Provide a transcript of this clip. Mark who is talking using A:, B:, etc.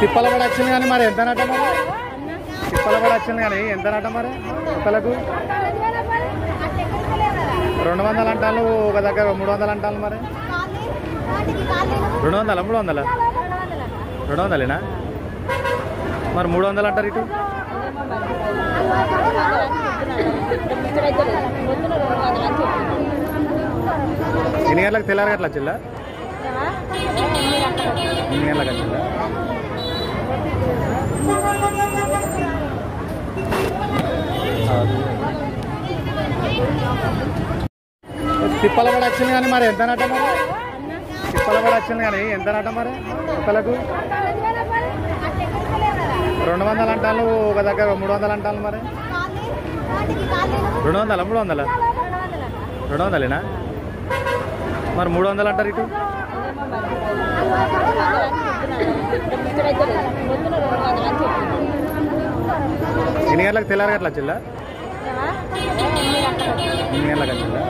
A: తిప్పల కూడా వచ్చింది కానీ మరి ఎంత నాట మరి తిప్పల కూడా వచ్చింది కానీ ఎంత నాట మరి తిప్పలకు రెండు వందలు అంటాలు ఒక దగ్గర మూడు వందలు అంటాను మరి రెండు వందల మూడు వందల రెండు వందలేనా మరి మూడు వందలు అంటారు ఇటు? ఎన్ని గంటలకు అట్లా గట్ల వచ్చిల్లా ఎన్ని గంటలకు వచ్చిందా? తిప్పల వచ్చింది కానీ మరి ఎంత నట మరి? తిప్పల కూడా వచ్చింది కానీ ఎంత నట మరి? తిప్పలకు? రెండు వందలు అంటాను ఒక దగ్గర మూడు వందలు అంటాను మరి. రెండు వందల మూడు వందల రెండు వందలేనా మరి మూడు వందలు అంటారు ఇటు? ఎన్ని గంటలకు తెల్లారి గట్ల వచ్చిల్లా ఎన్ని గంటలకు వచ్చిందా?